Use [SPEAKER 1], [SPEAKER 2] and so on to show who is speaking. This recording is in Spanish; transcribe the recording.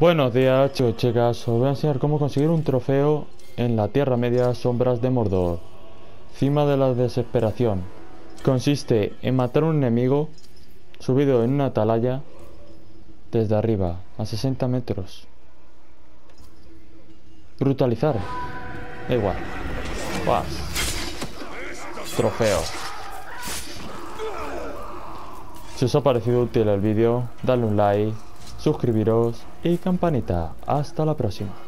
[SPEAKER 1] Buenos días chicos chicas, os voy a enseñar cómo conseguir un trofeo en la Tierra Media Sombras de Mordor. Cima de la desesperación. Consiste en matar un enemigo subido en una atalaya desde arriba, a 60 metros. Brutalizar. Da igual. Trofeo. Si os ha parecido útil el vídeo, dadle un like suscribiros y campanita. Hasta la próxima.